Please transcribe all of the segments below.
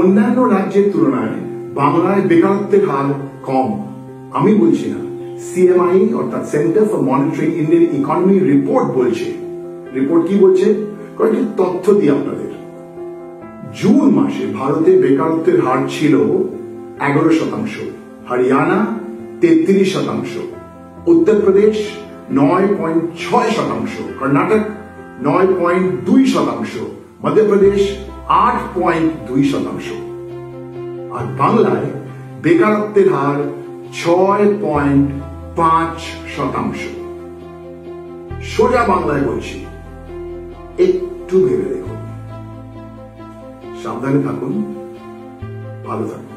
অন্যান্য রাজ্যের তুলনায় বাংলায় বেকারত্বের হার কম। আমি বলছি না। সিএমআই অর্থাৎ centre for monitoring Indian economy report বলছে। রিপোর্ট কি বলছে? কয়েকটি তথ্য দিই আপনাদের। জুন মাসে ভারতে বেকারত্বের হার ছিল এগারো শতাংশ, হরিয়ানা তেত্রিশ শতাংশ, উত্তরপ্রদেশ নয় পয়েন্ট ছয় শতাংশ, কর্ণাটক নয় পয়েন্ট দুই শতাংশ, মধ্যপ্রদেশ আট পয়েন্ট দুই শতাংশ। আর বাংলায় বেকারত্বের হার ছয় পয়েন্ট পাঁচ শতাংশ। সোজা বাংলায় বলছি, একটু ভেবে দেখুন। সাবধানে থাকুন, ভালো থাকুন।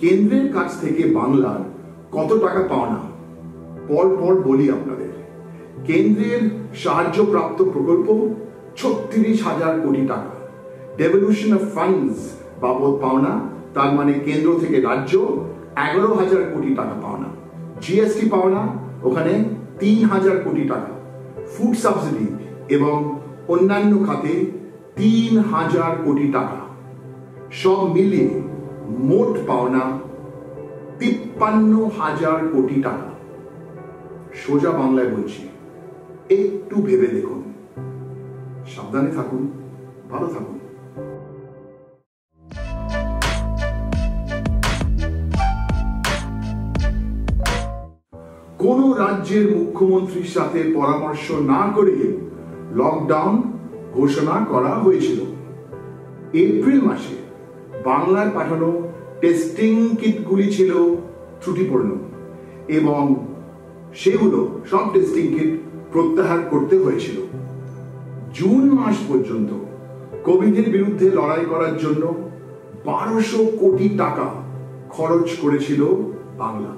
কেন্দ্রের কাছ থেকে বাংলার কত টাকা পাওনা? পর পর বলি আপনাদের, কেন্দ্রের সাহায্যপ্রাপ্ত প্রকল্প ছত্রিশ হাজার কোটি টাকা। ডেভলিউশন অফ ফান্ডস বাবদ পাওনা, তার মানে কেন্দ্র থেকে রাজ্য এগারো হাজার কোটি টাকা পাওনা। জিএসটি পাওনা, ওখানে তিন হাজার কোটি টাকা। ফুড সাবসিডি এবং অন্যান্য খাতে তিন হাজার কোটি টাকা। সব মিলিয়ে মোট পাওনা তিপ্পান্ন হাজার কোটি টাকা। সোজা বাংলায় বলছি, একটু ভেবে দেখুন। সাবধানে থাকুন, ভালো থাকুন। কোন রাজ্যের মুখ্যমন্ত্রীর সাথে পরামর্শ না করে লকডাউন ঘোষণা করা হয়েছিল। এপ্রিল মাসে বাংলায় পাঠানো টেস্টিং কিটগুলি ছিল ত্রুটিপূর্ণ এবং সেগুলো সব টেস্টিং কিট প্রত্যাহার করতে হয়েছিল। জুন মাস পর্যন্ত কোভিডের বিরুদ্ধে লড়াই করার জন্য বারোশো কোটি টাকা খরচ করেছিল বাংলা।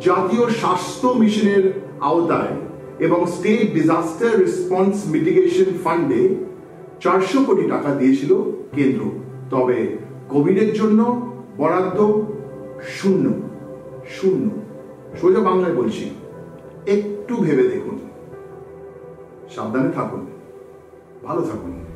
জাতীয় স্বাস্থ্য মিশনের আওতায় এবং স্টেট ডিজাস্টার রেসপন্স মিটিগেশন ফান্ডে চারশো কোটি টাকা দিয়েছিল কেন্দ্র। তবে কোভিডের জন্য বরাদ্দ শূন্য শূন্য। সোজা বাংলায় বলছি একটু ভেবে দেখুন। সাবধানে থাকুন। ভালো থাকুন।